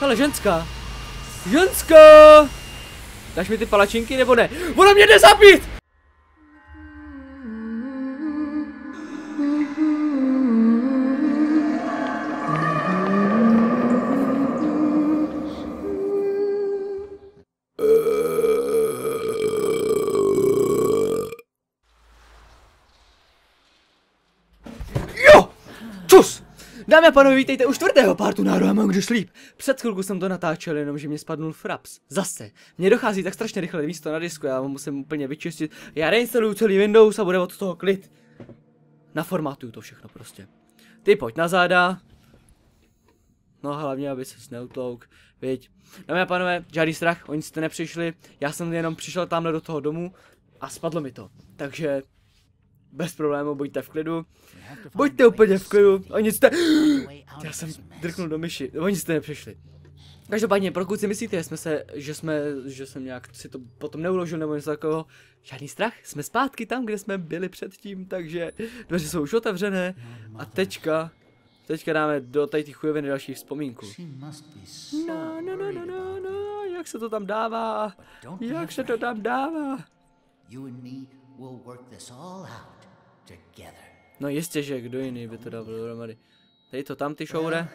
Hele, ženská. Ženská! Dáš mi ty palačinky nebo ne? Ona mě jde zabít! Dámy a pánové, vítejte u čtvrtého partu Národa Among the Sleep. Před chvilku jsem to natáčel, jenom že mě spadnul fraps. Zase. Mně dochází tak strašně rychle místo na disku, já ho musím úplně vyčistit. Já reinstaluju celý Windows a bude od toho klid. Naformátuju to všechno prostě. Ty pojď na záda. No hlavně, aby se neutlouk, viď. Dámy a pánové, žádný strach, oni jste nepřišli, já jsem jenom přišel tamhle do toho domu a spadlo mi to. Takže bez problému, buďte v klidu. Buďte úplně v klidu, oni jste... Já jsem drknul do myši, oni jste nepřišli. Každopádně, pokud si myslíte, že jsme se, že jsme, že jsem nějak si to potom neuložil nebo něco takového, žádný strach, jsme zpátky tam, kde jsme byli předtím, takže dveře jsou už otevřené. A teďka, teďka dáme do tady ty chujoviny další vzpomínku. No, no, no, no, no, no, jak se to tam dává, jak se to tam dává. No jistě, že kdo jiný by to dal dohromady. Tady to tam ty šoure,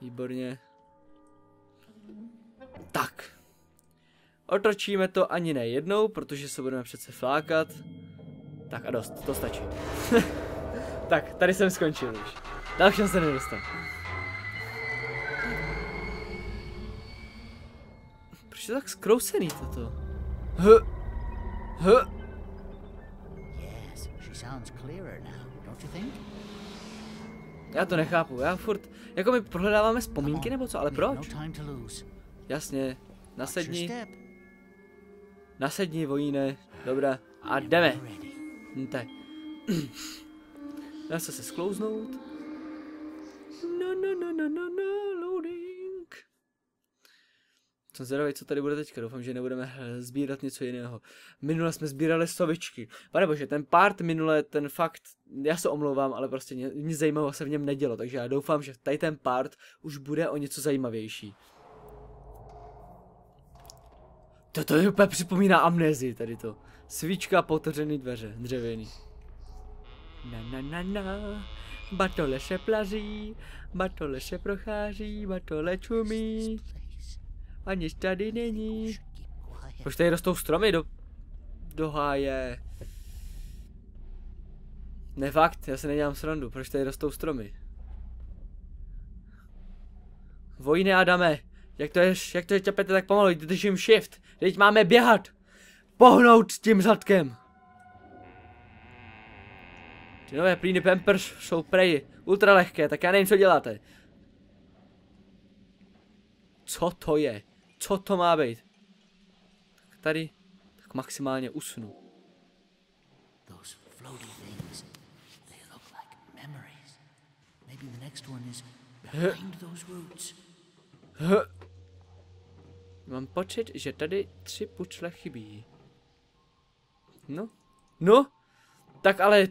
výborně. Tak. Otočíme to ani ne jednou, protože se budeme přece flákat. Tak a dost, to stačí. tak, tady jsem skončil už. Další se nedostal. Proč je tak skrousený toto? H. H. Yes, she sounds clearer now? Já to nechápu, já furt, jako my prohledáváme vzpomínky nebo co, ale proč? No. Jasně, nasedni, nasedni vojíne, dobrá, a jdeme. Hm, tak. Dá se se sklouznout. No, no, no, no, no, Jsem zvědavý, co tady bude teďka. Doufám, že nebudeme sbírat něco jiného. Minule jsme sbírali sovičky. Pane bože, ten part minule, ten fakt, já se omlouvám, ale prostě nic zajímavého se v něm nedělo. Takže já doufám, že tady ten part už bude o něco zajímavější. Toto je úplně připomíná amnézii tady to. Svíčka, potevřený dveře, dřevěný. Na na na na, batole se plaží, batole se prochází, batole čumí. A nic tady není. Proč tady rostou stromy do, do háje? Ne fakt, já se nedělám srandu, proč tady rostou stromy? Vojny Adame, jak to je, jak to je čapete tak pomalu, držím shift, teď máme běhat, pohnout s tím zadkem. Ty nové plíny Pampers jsou prej ultra lehké, tak já nevím, co děláte. Co to je? Co to má být? Tak tady, tak maximálně usnu. Those floaty things, they look like memories. Maybe the next one is behind those roots. Mám pocit, že tady tři pučle chybí. No, no, tak ale,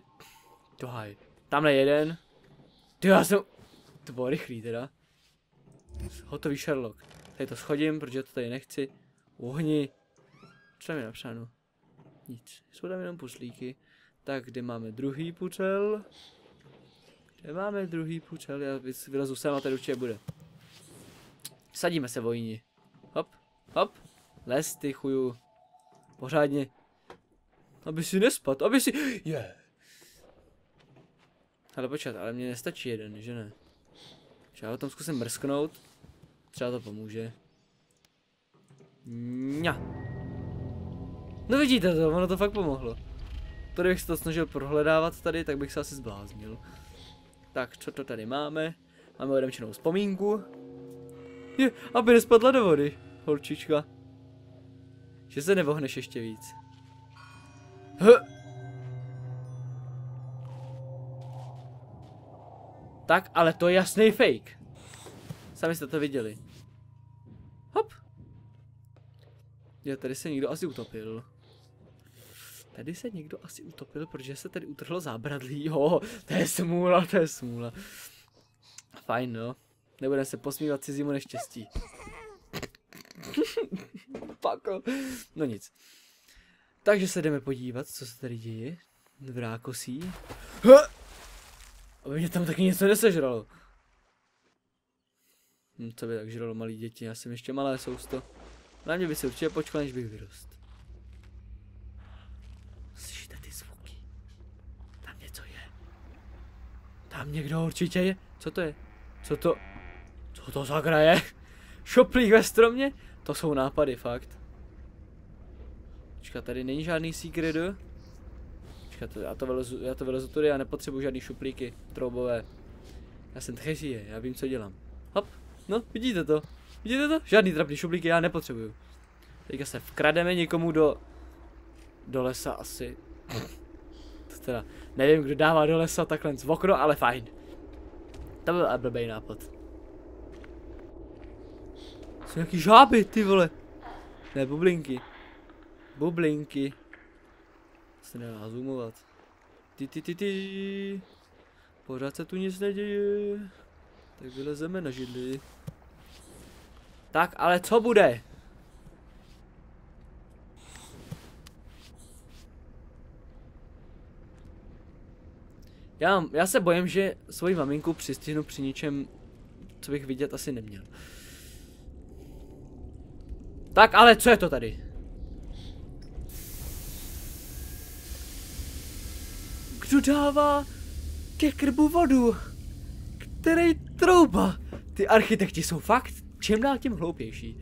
tohaj, tamhle jeden. Ty já jsem, to bylo rychlý teda. Hotový Sherlock. Tady to schodím, protože to tady nechci. Ohni. Co tam je napsáno? Nic. Jsou tam jenom puslíky. Tak, kde máme druhý pučel? Kde máme druhý pučel? Já vy- vylezu sem a tady určitě bude. Sadíme se vojni. Hop, hop. Les ty chuju. Pořádně. Aby si nespad, aby si... Je. Yeah. Ale počkat, ale mně nestačí jeden, že ne? Já o tom zkusím mrsknout. Třeba to pomůže. Ňa. No vidíte to, ono to fakt pomohlo. To kdybych se to snažil prohledávat tady, tak bych se asi zbláznil. Tak, co to tady máme? Máme odemčenou vzpomínku. Je, aby nespadla do vody, holčička. Že se nevohneš ještě víc. H. Tak, ale to je jasný fake. Sami jste to viděli. Jo, tady se někdo asi utopil. Tady se někdo asi utopil, protože se tady utrhlo zábradlí. Jo, to je smůla, to je smůla. Fajn, no. Nebudeme se posmívat cizímu neštěstí. Pako. No nic. Takže se jdeme podívat, co se tady děje. V rákosí. Aby mě tam taky něco nesežralo. Hm, co by tak žralo malý děti, já jsem ještě malé sousto. Na mě by se určitě počkal, než bych vyrost. Slyšíte ty zvuky? Tam něco je. Tam někdo určitě je. Co to je? Co to? Co to za je? Šoplík ve stromě? To jsou nápady, fakt. Počkat, tady není žádný secret. Počkat, já to vylezu, já to vylezu tudy, já nepotřebuji žádný šuplíky troubové. Já jsem tchezíje, já vím, co dělám. Hop, no, vidíte to? Vidíte to? Žádný trapný šuplíky já nepotřebuju. Teďka se vkrademe někomu do... Do lesa asi. To teda, nevím, kdo dává do lesa takhle z okno, ale fajn. To byl blbý nápad. Jsou nějaký žáby, ty vole. Ne, bublinky. Bublinky. Se nedá zoomovat. Ty, ty, ty, ty. Pořád se tu nic neděje. Tak vylezeme na židli. Tak, ale co bude? Já, já se bojím, že svoji maminku přistihnu při něčem, co bych vidět asi neměl. Tak, ale co je to tady? Kdo dává ke krbu vodu? Který trouba? Ty architekti jsou fakt čím dál tím hloupější.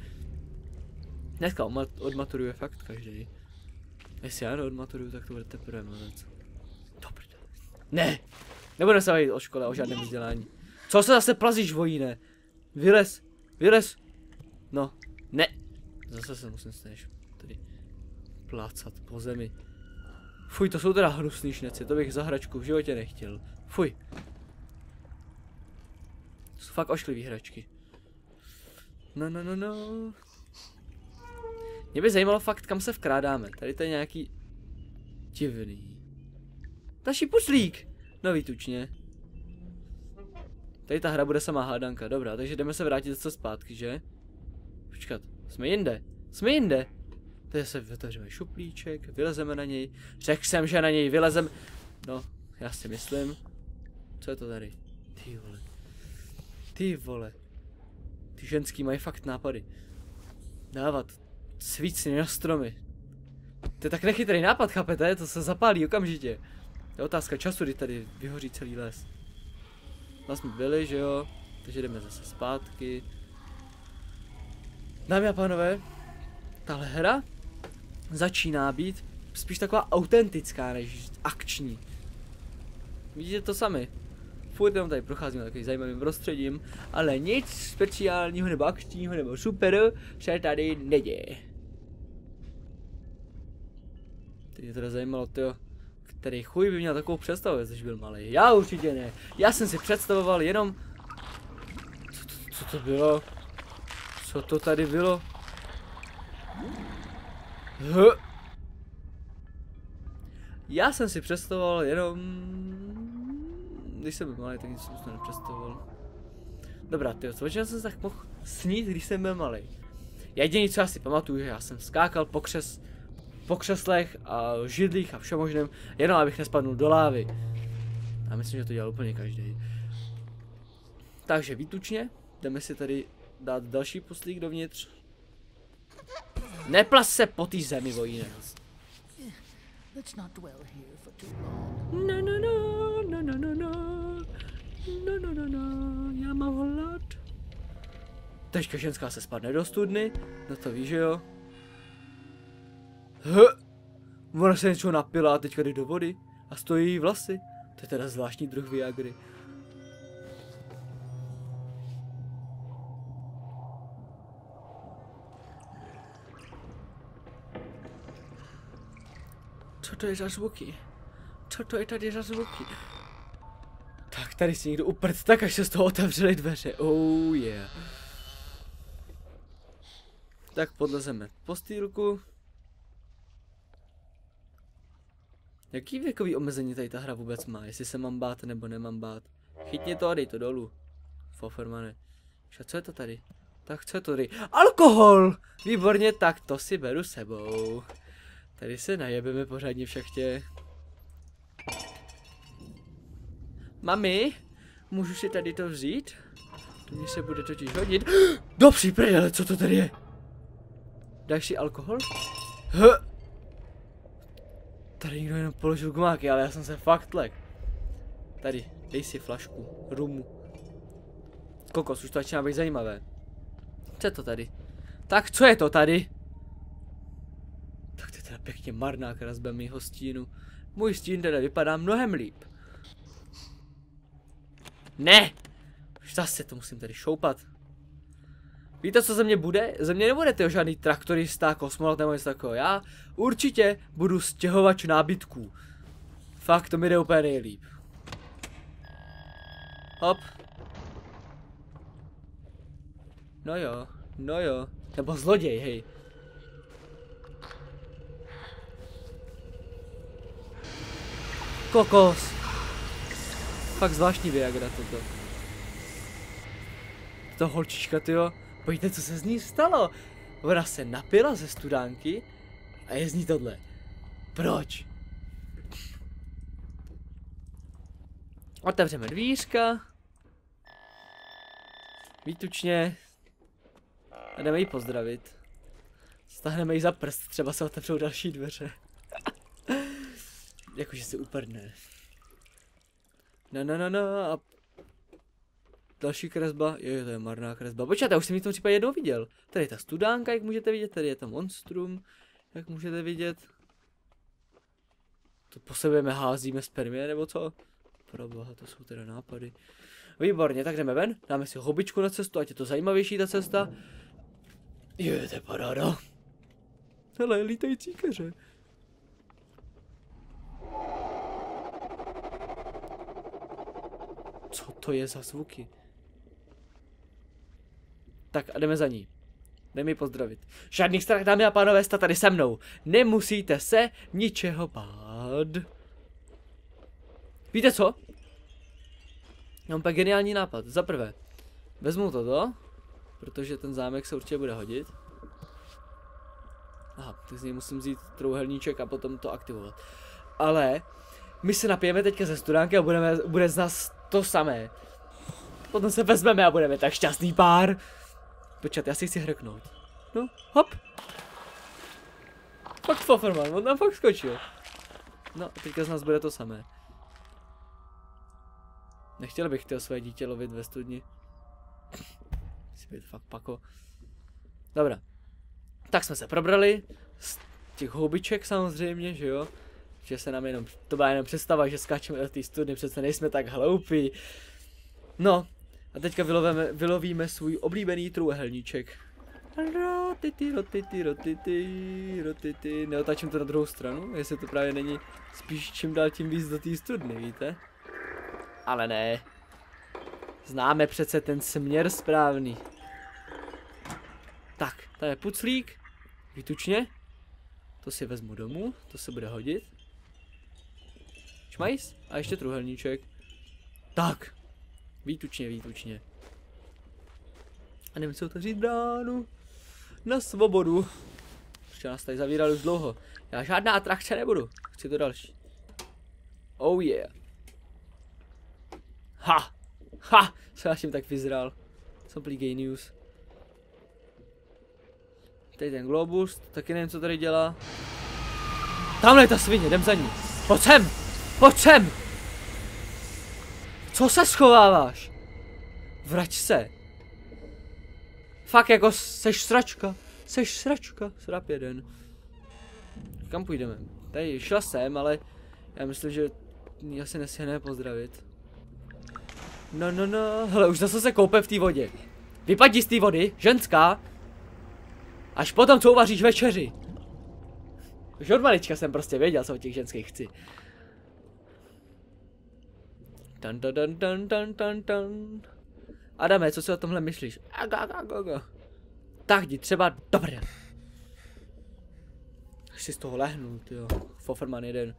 Dneska odmaturuje fakt každý. Jestli já neodmaturuju, tak to bude teprve mluvec. Dobře. Ne! Nebude se bavit o škole, o žádném vzdělání. Co se zase plazíš, vojíne? Vylez, vylez. No, ne. Zase se musím snažit tady plácat po zemi. Fuj, to jsou teda hnusný šneci, to bych za hračku v životě nechtěl. Fuj. To jsou fakt ošklivý hračky. No, no, no, no. Mě by zajímalo fakt, kam se vkrádáme. Tady to je nějaký divný. Další puslík! Nový tučně. Tady ta hra bude sama hádanka, dobrá, takže jdeme se vrátit zase zpátky, že? Počkat, jsme jinde, jsme jinde. Tady se vytvoříme šuplíček, vylezeme na něj. Řekl jsem, že na něj vylezem. No, já si myslím. Co je to tady? Ty vole. Ty vole. Ty ženský mají fakt nápady. Dávat svícny na stromy. To je tak nechytrý nápad, chápete? To se zapálí okamžitě. To je otázka času, kdy tady vyhoří celý les. Tam jsme byli, že jo? Takže jdeme zase zpátky. Dámy a pánové, tahle hra začíná být spíš taková autentická než akční. Vidíte to sami. Furt jenom tady procházíme takovým zajímavým prostředím, ale nic speciálního nebo akčního nebo super se tady neděje. Teď mě teda zajímalo, tyjo, který chuj by měl takovou představu, když byl malý. Já určitě ne. Já jsem si představoval jenom... Co to, co to bylo? Co to tady bylo? Já jsem si představoval jenom... Když jsem byl malý, tak nic jsem si nepředstavoval. Dobrá, ty co já jsem se tak mohl snít, když jsem byl malý. Jediný, co já si pamatuju, že já jsem skákal po, křes, po křeslech a židlích a všemožném, jenom abych nespadnul do lávy. Já myslím, že to dělal úplně každý. Takže výtučně, jdeme si tady dát další puslík dovnitř. Neplas se po té zemi, vojíne. Let's not No, no, no, no, já mám hlad. Teďka ženská se spadne do studny, no to víš, že jo? H. Ona se něco napila a teďka jde do vody a stojí jí vlasy. To je teda zvláštní druh Viagry. Co to je za zvuky? Co to je tady za zvuky? Tady si někdo uprt tak, až se z toho otevřely dveře. Oh yeah. Tak podlezeme po stýlku. Jaký věkový omezení tady ta hra vůbec má? Jestli se mám bát nebo nemám bát? Chytně to a dej to dolů. Fofermane. A co je to tady? Tak co je to tady? Alkohol! Výborně, tak to si beru sebou. Tady se najebeme pořádně v šachtě. Mami, můžu si tady to vzít? To mi se bude totiž hodit. Do příprdele, co to tady je? Dáš si alkohol? H. Tady někdo jenom položil gumáky, ale já jsem se fakt lek. Tady, dej si flašku, rumu. Kokos, už to začíná být zajímavé. Co je to tady? Tak co je to tady? Tak to je teda pěkně marná kresba mýho stínu. Můj stín teda vypadá mnohem líp. Ne! Už zase to musím tady šoupat. Víte, co ze mě bude? Ze mě nebude tyho žádný traktorista, kosmonaut nebo něco takového. Já určitě budu stěhovač nábytků. Fakt, to mi jde úplně nejlíp. Hop. No jo, no jo. Nebo zloděj, hej. Kokos. Fakt zvláštní Viagra toto. To holčička, tyjo. Pojďte, co se z ní stalo. Ona se napila ze studánky a je z ní tohle. Proč? Otevřeme dvířka. Výtučně. A jdeme ji pozdravit. Stáhneme ji za prst, třeba se otevřou další dveře. Jakože se uprdne. No, no, no, no, a další kresba, jo, to je marná kresba. Počkejte, už jsem ji v tom případě jednou viděl. Tady je ta studánka, jak můžete vidět, tady je to monstrum, jak můžete vidět. To po sebe házíme spermie, nebo co? Proboha, to jsou teda nápady. Výborně, tak jdeme ven, dáme si hobičku na cestu, ať je to zajímavější ta cesta. Je, to je paráda. Hele, lítající keře. Co to je za zvuky? Tak a jdeme za ní. Jdeme ji pozdravit. Žádný strach, dámy a pánové, jste tady se mnou. Nemusíte se ničeho bát. Víte co? Mám pak geniální nápad. Za prvé, vezmu toto, protože ten zámek se určitě bude hodit. Aha, tak z něj musím vzít trouhelníček a potom to aktivovat. Ale my se napijeme teďka ze studánky a budeme, bude z nás to samé. Potom se vezmeme a budeme tak šťastný pár. Počkat, já si chci hrknout. No, hop. Fakt Fofferman, on tam fakt skočil. No, teďka z nás bude to samé. Nechtěl bych chtěl své dítě lovit ve studni. Musí být fakt pako. Dobrá. Tak jsme se probrali. Z těch houbiček samozřejmě, že jo. Že se nám jenom, to byla jenom představa, že skáčeme do té studny, přece nejsme tak hloupí. No, a teďka vylovíme, vylovíme svůj oblíbený trůhelníček. Rotity, rotity, rotity, rotity. Neotáčím to na druhou stranu, jestli to právě není spíš čím dál tím víc do té studny, víte? Ale ne. Známe přece ten směr správný. Tak, tady je puclík. Vytučně. To si vezmu domů, to se bude hodit. Šmajs? A ještě truhelníček. Tak. Výtučně, výtučně. A jdeme si otevřít bránu. Na svobodu. Ještě nás tady zavírali už dlouho. Já žádná atrakce nebudu. Chci to další. Oh yeah. Ha! Ha! Co já tím tak vyzral. Co plý genius. Tady ten globus, taky nevím, co tady dělá. Tamhle je ta svině, jdem za ní. Pojď sem! Pojď sem! Co se schováváš? Vrať se. Fakt jako seš sračka. Seš sračka. Srap jeden. Kam půjdeme? Tady šla jsem, ale já myslím, že asi nesihneme pozdravit. No, no, no. Hele, už zase se koupe v té vodě. Vypadni z té vody, ženská. Až potom, co uvaříš večeři. Už od malička jsem prostě věděl, co o těch ženských chci. Tan, tan, tan, tan, tan, tan, tan. Adame, co si o tomhle myslíš? Aga, aga, aga. Tak jdi třeba dobré. Až si z toho lehnu, jo. Foferman jeden.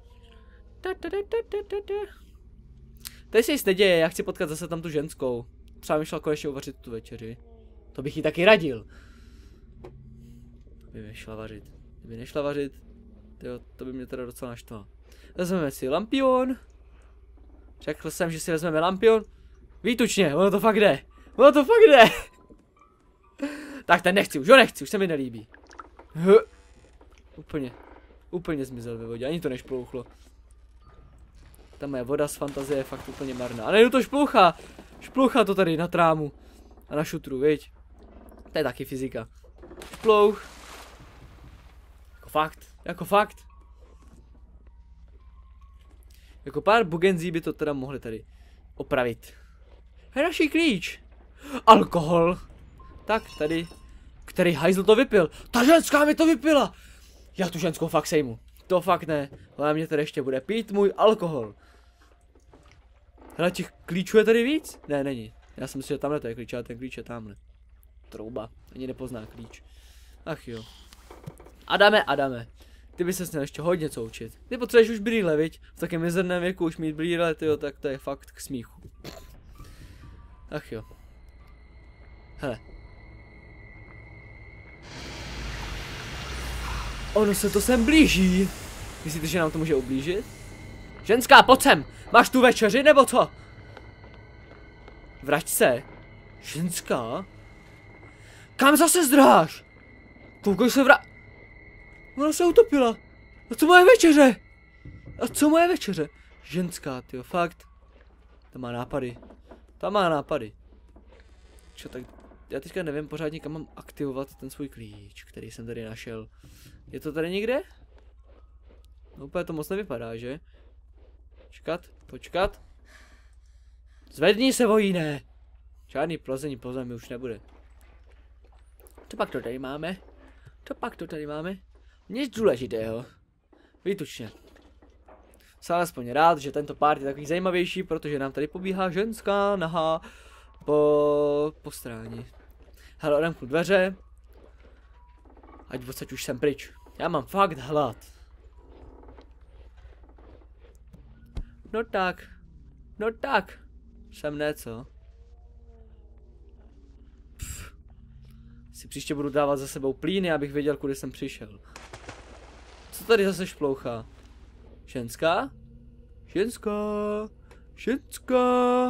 Tady se nic neděje, já chci potkat zase tam tu ženskou. třeba mi šla konečně uvařit tu večeři. To bych jí taky radil. By nešla vařit. Kdyby nešla vařit, tyjo, to by mě teda docela naštvalo. Vezmeme si lampion. Řekl jsem, že si vezmeme lampion. Výtučně, ono to fakt jde. Ono to fakt jde. tak ten nechci, už ho nechci, už se mi nelíbí. H. Úplně, úplně zmizel ve vodě, ani to nešplouchlo. Ta moje voda z fantazie je fakt úplně marná. A nejdu to šplouchá. Šplouchá to tady na trámu. A na šutru, viď? To je taky fyzika. Šplouch. Jako fakt, jako fakt. Jako pár bugenzí by to teda mohli tady opravit. Hraší klíč. Alkohol. Tak, tady. Který hajzl to vypil? Ta ženská mi to vypila. Já tu ženskou fakt sejmu. To fakt ne. Ale mě tady ještě bude pít můj alkohol. Hele, těch klíčů je tady víc? Ne, není. Já jsem si, že tamhle to je klíč, ale ten klíč je tamhle. Trouba. Ani nepozná klíč. Ach jo. Adame, Adame. Ty by se měl ještě hodně co učit. Ty potřebuješ už brýle, viď? V takém mizerném věku už mít brýle, tyjo, tak to je fakt k smíchu. Ach jo. Hele. Ono se to sem blíží. Myslíte, že nám to může ublížit? Ženská, pojď sem! Máš tu večeři, nebo co? Vrať se. Ženská? Kam zase zdráš? Koukej se vra... Ona se utopila. A co moje večeře? A co moje večeře? Ženská, ty fakt. Ta má nápady. Ta má nápady. Čo, tak já teďka nevím pořádně, kam mám aktivovat ten svůj klíč, který jsem tady našel. Je to tady někde? No úplně to moc nevypadá, že? Počkat, počkat. Zvedni se, vojíne! Žádný plazení po zemi už nebude. Co pak to tady máme? Co pak to tady máme? Nic důležitého. Výtučně. Jsem alespoň rád, že tento pár je takový zajímavější, protože nám tady pobíhá ženská nahá po, po stráni. Hele, odemknu dveře. Ať odsaď už jsem pryč. Já mám fakt hlad. No tak. No tak. Jsem ne, co? Pff. Si příště budu dávat za sebou plíny, abych věděl, kudy jsem přišel. Co tady zase šplouchá? Ženská? Ženská? Ženská?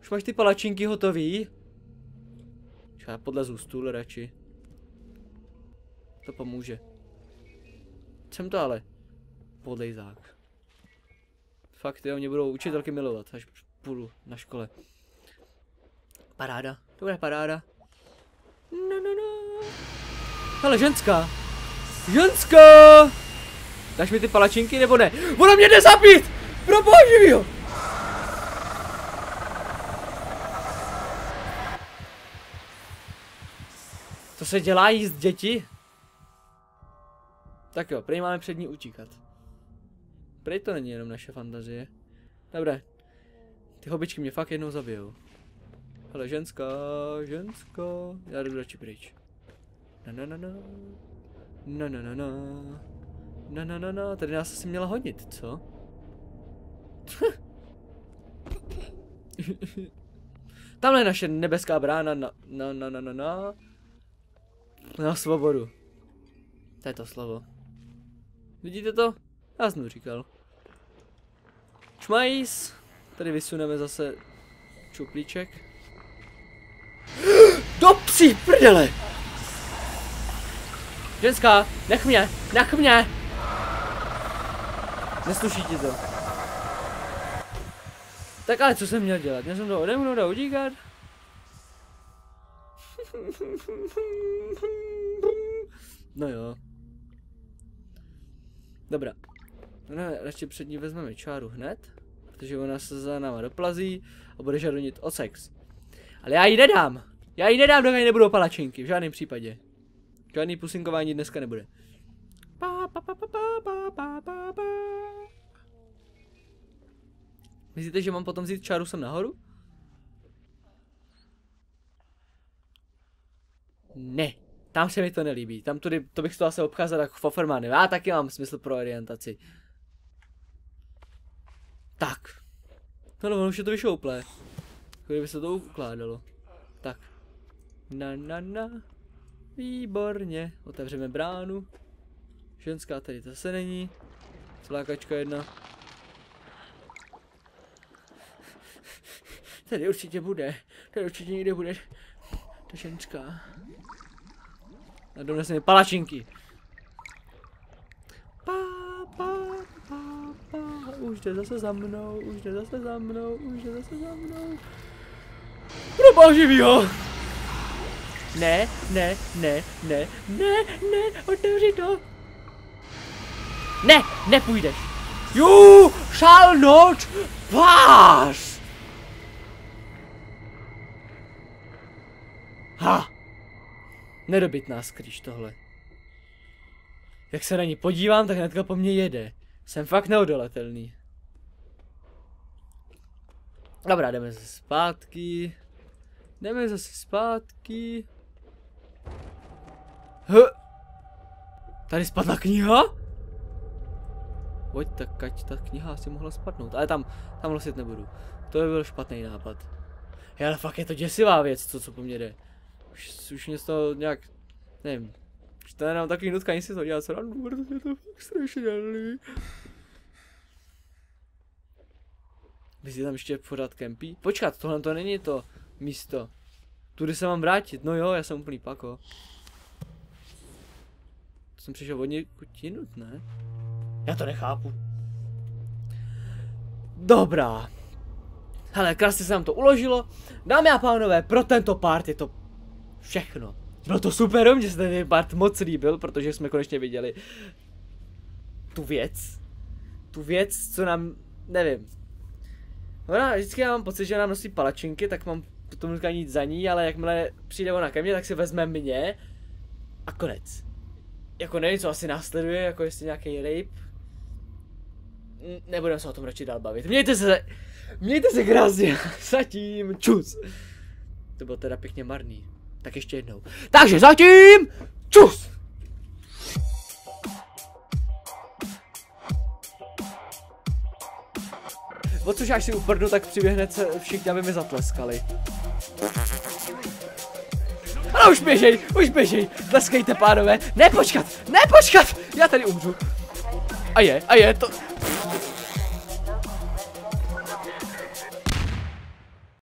Už máš ty palačinky hotový? Já podlezu stůl radši. To pomůže. Jsem to ale. Podlejzák. Fakt, jo, mě budou učitelky milovat, až půjdu na škole. Paráda, bude paráda. No, no, no. Hele, ženská. Ženská! Dáš mi ty palačinky nebo ne? Ona mě jde zabít! Pro boží, jo! To se dělá jíst děti? Tak jo, prej máme před ní utíkat. Prej to není jenom naše fantazie. Dobré. Ty hobičky mě fakt jednou zabijou. Hele, ženská, ženská. Já jdu radši pryč. Na na na na. Na na na na. Na na na na. Tady nás asi měla hodit, co? Tamhle je naše nebeská brána na na na na na na. Svobodu. To je to slovo. Vidíte to? Já jsem říkal. Čmajs. Tady vysuneme zase čuplíček. Do psí prdele! Ženská, nech mě, nech mě! Nesluší ti to. Tak ale co jsem měl dělat? Měl jsem to odemnout a udíkat? No jo. Dobrá. No, radši před ní vezmeme čáru hned, protože ona se za náma doplazí a bude žadonit o sex. Ale já jí nedám. Já jí nedám, dokud nebudou palačinky, v žádném případě. Žádný pusinkování dneska nebude. Pa, pa, pa, pa, pa, pa, pa, pa, pa. Myslíte, že mám potom vzít čáru sem nahoru? Ne, tam se mi to nelíbí. Tam tudy, to bych to asi obcházel jako Fofferman. Já taky mám smysl pro orientaci. Tak. No, no, už je to vyšouplé. Kdyby se to ukládalo. Tak. Na na na. Výborně. Otevřeme bránu. Ženská tady zase není. Slákačka jedna. Tady určitě bude. Tady určitě někde bude. Ta ženská. A donese mi palačinky. Pa, pa, pa, pa. Už jde zase za mnou, už jde zase za mnou, už jde zase za mnou. Proba živýho! Ne, ne, ne, ne, ne, ne, otevři to. Ne, nepůjdeš. You shall not pass. Ha! Nedobytná skrýš tohle. Jak se na ní podívám, tak hnedka po mně jede. Jsem fakt neodolatelný. Dobrá, jdeme zase zpátky. Jdeme zase zpátky. H. Tady spadla kniha? Pojď, tak ať ta kniha asi mohla spadnout. Ale tam, tam nosit nebudu. To by byl špatný nápad. Je, ale fakt je to děsivá věc, co, co po mně jde. Už, už mě z toho nějak, nevím. Už to jenom takový nutkání si to dělat srandu, protože je to fakt strašidelný. Vy si tam ještě pořád kempí? Počkat, tohle to není to místo. Tudy se mám vrátit, no jo, já jsem úplný pako. Jsem přišel od někud jinut, ne? Já to nechápu. Dobrá. Hele, krásně se nám to uložilo. Dámy a pánové, pro tento part je to všechno. Bylo to super, mně se ten part moc líbil, protože jsme konečně viděli tu věc. Tu věc, co nám, nevím. Ona, vždycky já mám pocit, že nám nosí palačinky, tak mám potom dneska nic za ní, ale jakmile přijde ona ke mně, tak si vezme mě a konec. Jako nevím, co asi následuje, jako jestli nějaký rape. Nebudeme se o tom radši dál bavit. Mějte se, mějte se krásně, zatím, čus. To bylo teda pěkně marný. Tak ještě jednou. Takže zatím, čus! O což až si uprdnu, tak přiběhne se všichni, aby mi zatleskali. Ano, už běžej, už běžej, tleskejte pánové, nepočkat, nepočkat, já tady umřu. A je, a je, to,